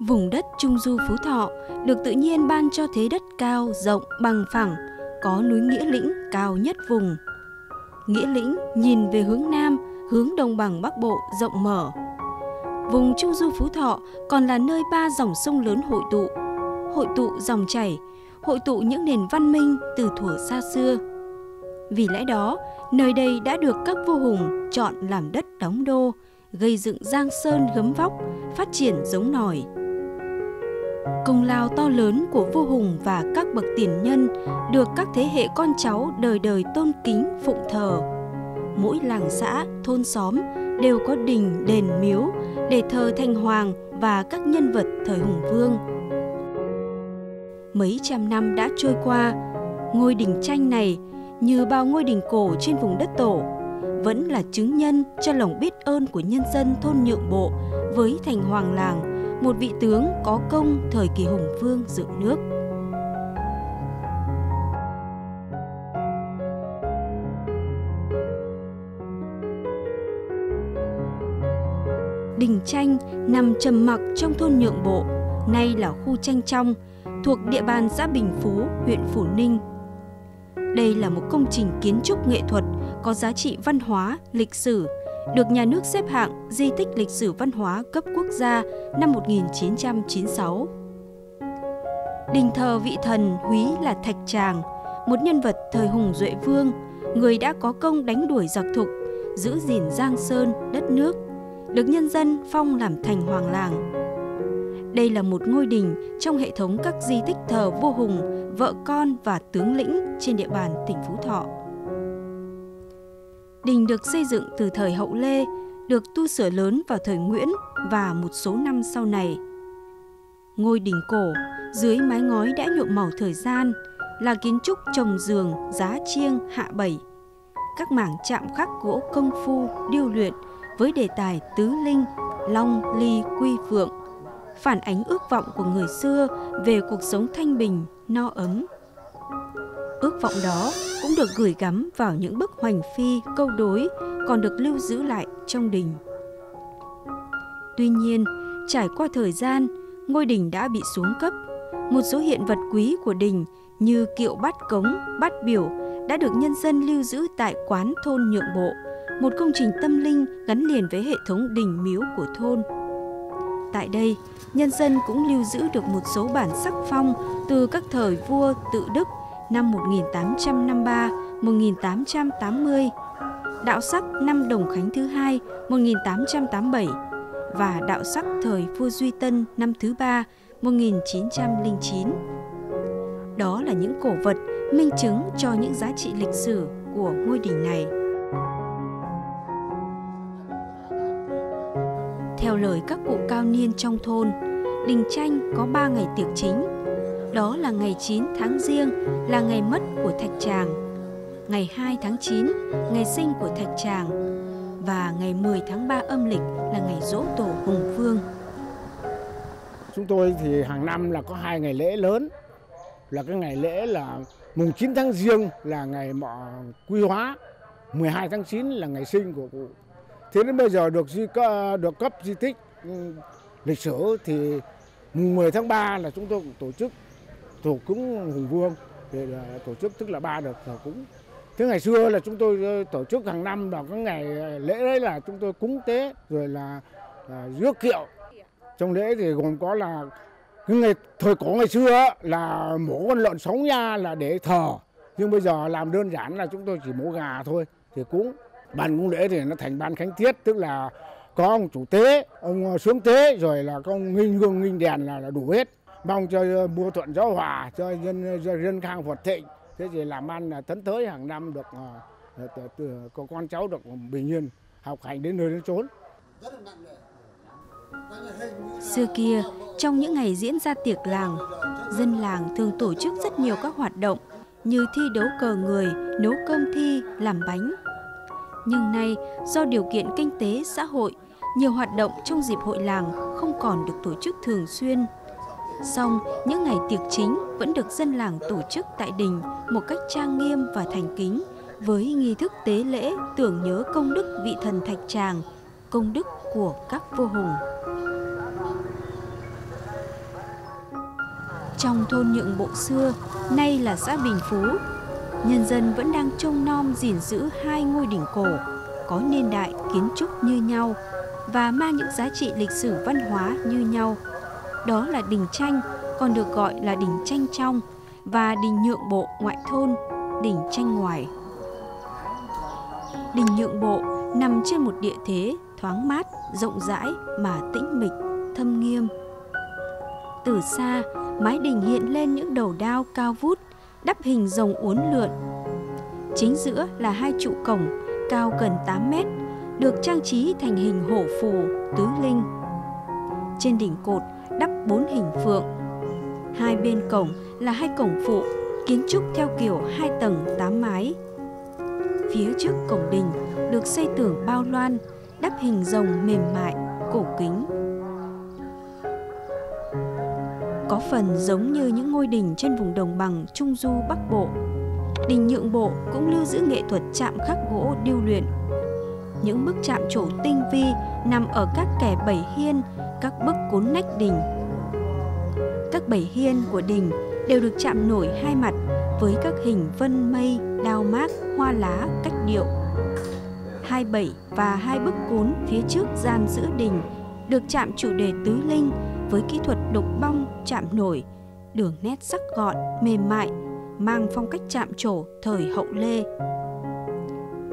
Vùng đất Trung Du Phú Thọ được tự nhiên ban cho thế đất cao, rộng, bằng phẳng, có núi Nghĩa Lĩnh cao nhất vùng. Nghĩa Lĩnh nhìn về hướng Nam, hướng đồng bằng Bắc Bộ rộng mở. Vùng Trung Du Phú Thọ còn là nơi ba dòng sông lớn hội tụ, hội tụ dòng chảy, hội tụ những nền văn minh từ thuở xa xưa. Vì lẽ đó, nơi đây đã được các vua hùng chọn làm đất đóng đô, gây dựng giang sơn gấm vóc, phát triển giống nòi. Công lao to lớn của vua hùng và các bậc tiền nhân được các thế hệ con cháu đời đời tôn kính phụng thờ. Mỗi làng xã, thôn xóm đều có đình, đền miếu để thờ thanh hoàng và các nhân vật thời hùng vương. Mấy trăm năm đã trôi qua, ngôi đình tranh này như bao ngôi đình cổ trên vùng đất tổ vẫn là chứng nhân cho lòng biết ơn của nhân dân thôn nhượng bộ với thành hoàng làng một vị tướng có công thời kỳ hùng vương dựng nước Đình Tranh nằm trầm mặc trong thôn Nhượng Bộ, nay là khu Tranh Trong, thuộc địa bàn xã Bình Phú, huyện Phủ Ninh. Đây là một công trình kiến trúc nghệ thuật có giá trị văn hóa, lịch sử, được nhà nước xếp hạng di tích lịch sử văn hóa cấp quốc gia năm 1996. Đình thờ vị thần Húy là Thạch Tràng, một nhân vật thời Hùng Duệ Vương, người đã có công đánh đuổi giặc thục, giữ gìn Giang Sơn, đất nước, được nhân dân phong làm thành hoàng làng. Đây là một ngôi đình trong hệ thống các di tích thờ vua Hùng, vợ con và tướng lĩnh trên địa bàn tỉnh Phú Thọ. Đình được xây dựng từ thời Hậu Lê, được tu sửa lớn vào thời Nguyễn và một số năm sau này. Ngôi đình cổ, dưới mái ngói đã nhuộm màu thời gian, là kiến trúc trồng giường, giá chiêng, hạ bảy. Các mảng chạm khắc gỗ công phu, điêu luyện với đề tài tứ linh, long, ly, quy phượng, phản ánh ước vọng của người xưa về cuộc sống thanh bình, no ấm. Ước vọng đó cũng được gửi gắm vào những bức hoành phi, câu đối còn được lưu giữ lại trong đình. Tuy nhiên, trải qua thời gian, ngôi đình đã bị xuống cấp. Một số hiện vật quý của đình như kiệu bát cống, bát biểu đã được nhân dân lưu giữ tại quán thôn Nhượng Bộ, một công trình tâm linh gắn liền với hệ thống đình miếu của thôn. Tại đây, nhân dân cũng lưu giữ được một số bản sắc phong từ các thời vua tự Đức năm 1853, 1880, đạo sắc năm Đồng Khánh thứ hai 1887 và đạo sắc thời vua Duy Tân năm thứ ba 1909. Đó là những cổ vật minh chứng cho những giá trị lịch sử của ngôi đình này. Theo lời các cụ cao niên trong thôn, đình tranh có 3 ngày tiệc chính đó là ngày 9 tháng Giêng là ngày mất của Thạch Tràng, ngày 2 tháng 9 ngày sinh của Thạch Tràng. Và ngày 10 tháng 3 âm lịch là ngày dỗ tổ Hùng Vương. Chúng tôi thì hàng năm là có hai ngày lễ lớn. Là cái ngày lễ là mùng 9 tháng Giêng là ngày mọ quy hóa, 12 tháng 9 là ngày sinh của cụ. Thế đến bây giờ được di được cấp di tích ừ, lịch sử thì mùng 10 tháng 3 là chúng tôi cũng tổ chức thờ cúng hùng vương để tổ chức tức là ba đợt thờ cúng. Thế ngày xưa là chúng tôi ờ, tổ chức hàng năm vào các ngày ờ, lễ đấy là chúng tôi cúng tế rồi là, là rước kiệu. Trong lễ thì gồm có là cái ngày thời cổ ngày xưa là mổ con lợn sống nha là để thờ. Nhưng bây giờ làm đơn giản là chúng tôi chỉ mổ gà thôi thì cúng. Ban cúng lễ thì nó thành ban khánh tiết tức là có ông chủ tế ông sướng tế rồi là có ông nghinh hương nghinh đèn là, là đủ hết mong cho ờ, mua mưa thuận gió hòa cho dân dân khang phật thịnh. Thế thì làm ăn là tấn tới hàng năm được uh, có con cháu được bình yên học hành đến nơi đến chốn. Xưa kia, trong những ngày diễn ra tiệc làng, dân làng thường tổ chức rất nhiều các hoạt động như thi đấu cờ người, nấu cơm thi, làm bánh. Nhưng nay, do điều kiện kinh tế, xã hội, nhiều hoạt động trong dịp hội làng không còn được tổ chức thường xuyên. Song, những ngày tiệc chính vẫn được dân làng tổ chức tại đình một cách trang nghiêm và thành kính với nghi thức tế lễ tưởng nhớ công đức vị thần Thạch Tràng, công đức của các vua hùng. Trong thôn Nhượng Bộ xưa, nay là xã Bình Phú, nhân dân vẫn đang trông nom gìn giữ hai ngôi đỉnh cổ có niên đại kiến trúc như nhau và mang những giá trị lịch sử văn hóa như nhau. Đó là đình tranh, còn được gọi là đình tranh trong và đình nhượng bộ ngoại thôn, đình tranh ngoài. Đình nhượng bộ nằm trên một địa thế thoáng mát, rộng rãi mà tĩnh mịch, thâm nghiêm. Từ xa, mái đình hiện lên những đầu đao cao vút, đắp hình rồng uốn lượn. Chính giữa là hai trụ cổng cao gần 8 mét, được trang trí thành hình hổ phù, tứ linh. Trên đỉnh cột đắp bốn hình phượng. Hai bên cổng là hai cổng phụ, kiến trúc theo kiểu hai tầng tám mái. Phía trước cổng đình được xây tường bao loan, đắp hình rồng mềm mại, cổ kính. Có phần giống như những ngôi đình trên vùng đồng bằng Trung Du Bắc Bộ. Đình Nhượng Bộ cũng lưu giữ nghệ thuật chạm khắc gỗ điêu luyện. Những bức chạm trổ tinh vi nằm ở các kẻ bảy hiên, các bức cốn nách đình. Các bảy hiên của đình đều được chạm nổi hai mặt với các hình vân mây, đao mác, hoa lá, cách điệu. Hai bảy và hai bức cốn phía trước gian giữa đình được chạm chủ đề tứ linh với kỹ thuật đục bong chạm nổi, đường nét sắc gọn, mềm mại, mang phong cách chạm trổ thời hậu lê.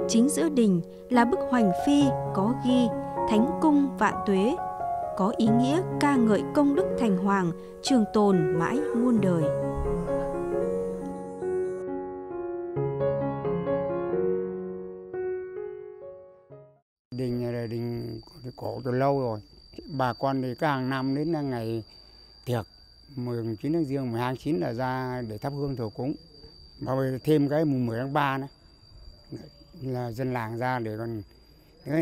Chính giữa đình là bức hoành phi có ghi Thánh cung vạn tuế, có ý nghĩa ca ngợi công đức thành hoàng, trường tồn mãi muôn đời. Đình này là đình cổ từ lâu rồi. Bà con thì cứ hàng năm đến ngày tiệc 19 tháng riêng, 12 tháng 9 là ra để thắp hương thờ cúng. Và bây giờ thêm cái mùng 10 tháng 3 nữa là dân làng ra để còn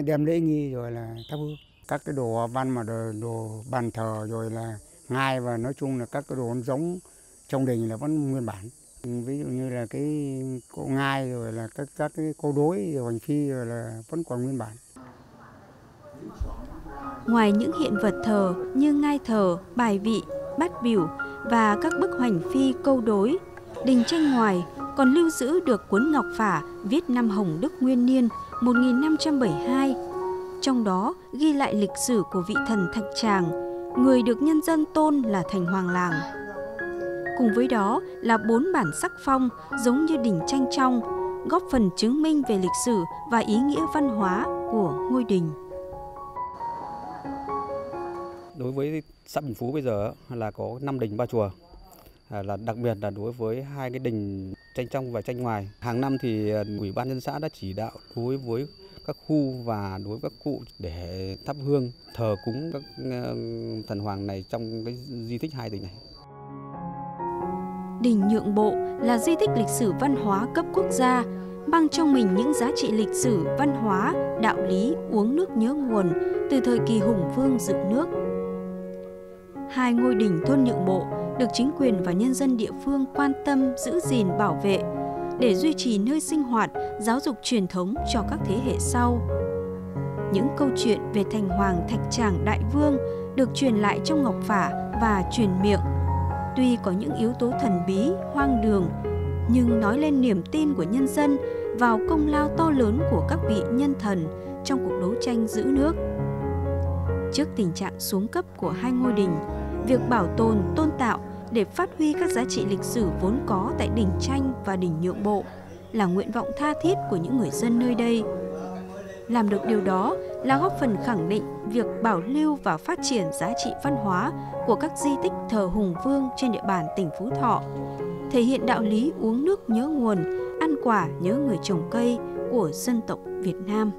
đem lễ nghi rồi là thắp hương. Các cái đồ văn mà đồ, đồ bàn thờ rồi là ngai và nói chung là các cái đồ giống trong đình là vẫn nguyên bản. Ví dụ như là cái cô ngai rồi là các các cái câu đối rồi hoành phi rồi là vẫn còn nguyên bản. Ngoài những hiện vật thờ như ngai thờ, bài vị, bát biểu và các bức hoành phi câu đối, đình tranh ngoài còn lưu giữ được cuốn ngọc phả viết năm Hồng Đức Nguyên Niên 1572. Trong đó ghi lại lịch sử của vị thần Thạch Tràng, người được nhân dân tôn là thành hoàng làng. Cùng với đó là bốn bản sắc phong giống như đỉnh tranh trong, góp phần chứng minh về lịch sử và ý nghĩa văn hóa của ngôi đình. Đối với xã Bình Phú bây giờ là có 5 đình ba chùa. À, là đặc biệt là đối với hai cái đình tranh trong và tranh ngoài. Hàng năm thì à, ủy ban nhân xã đã chỉ đạo đối với các khu và đối với các cụ để thắp hương thờ cúng các ờ, thần hoàng này trong cái di tích hai đình này. Đình Nhượng Bộ là di tích lịch sử văn hóa cấp quốc gia, mang trong mình những giá trị lịch sử, văn hóa, đạo lý, uống nước nhớ nguồn từ thời kỳ hùng vương dựng nước. Hai ngôi đình thôn Nhượng Bộ được chính quyền và nhân dân địa phương quan tâm giữ gìn bảo vệ để duy trì nơi sinh hoạt, giáo dục truyền thống cho các thế hệ sau. Những câu chuyện về thành hoàng Thạch Tràng Đại Vương được truyền lại trong ngọc phả và truyền miệng. Tuy có những yếu tố thần bí, hoang đường, nhưng nói lên niềm tin của nhân dân vào công lao to lớn của các vị nhân thần trong cuộc đấu tranh giữ nước. Trước tình trạng xuống cấp của hai ngôi đình, việc bảo tồn, tôn tạo để phát huy các giá trị lịch sử vốn có tại đỉnh tranh và đỉnh nhượng bộ là nguyện vọng tha thiết của những người dân nơi đây. Làm được điều đó là góp phần khẳng định việc bảo lưu và phát triển giá trị văn hóa của các di tích thờ hùng vương trên địa bàn tỉnh Phú Thọ, thể hiện đạo lý uống nước nhớ nguồn, ăn quả nhớ người trồng cây của dân tộc Việt Nam.